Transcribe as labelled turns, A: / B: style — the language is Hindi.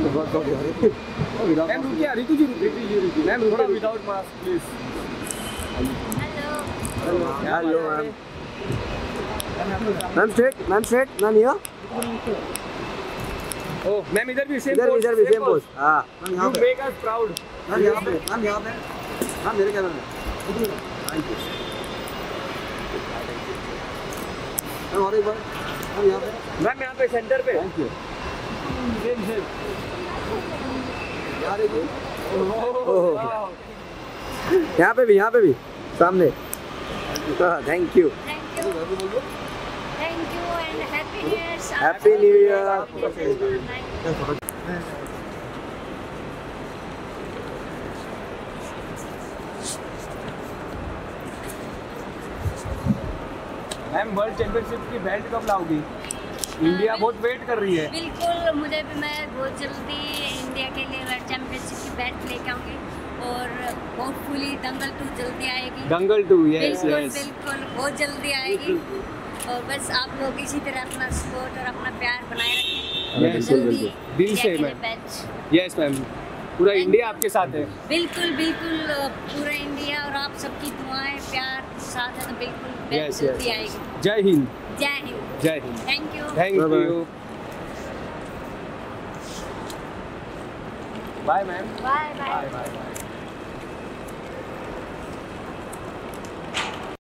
A: मैम रुकिए ऋतु जी रुकिए। मैम थोड़ा without mask please
B: hello ma'am ma'am straight ma'am straight ma'am here
A: oh ma'am इधर भी सेम
B: इधर इधर भी सेम पोज हाँ। मैम यहाँ पे
A: मेक अस प्राउड
B: मैम यहाँ पे मैम यहाँ पे. मैम मेरे कैमरे में. थैंक यू मैम और एक बार. मैम यहाँ पे.
A: यहाँ पे सेंटर पे.
B: थैंक यू यहाँ पे भी यहाँ पे भी सामने thank you
C: sir.
B: Happy New Year.
C: Thank you.
A: Ma'am world championship की बेल्ट कब लाओगी इंडिया बहुत वेट कर रही है
C: बिल्कुल मुझे भी मैं बहुत जल्दी इंडिया के लिए वर्ल्ड चैंपियनशिप बेल्ट लेके आऊँगी और होपफुली दंगल टू जल्दी आएगी।
A: दंगल टू यस
C: बिल्कुल
A: यस
C: बिल्कुल बहुत जल्दी आएगी। और बस आप लोग इसी तरह अपना सपोर्ट और अपना प्यार बनाए रखें।
A: बिल्कुल,
C: जल्दी
A: दिल से मैम। यस मैम पूरा इंडिया आपके साथ है।
C: बिल्कुल बिल्कुल पूरा इंडिया और आप सबकी दुआएँ प्यार साथ है तो बिल्कुल जल्दी आएगी।
A: जय हिंद।
C: जय हिंद।
A: जय Hind.
C: Thank you
A: thank you Bye, ma'am.
C: Bye,
A: bye.
C: Bye,
A: bye, bye.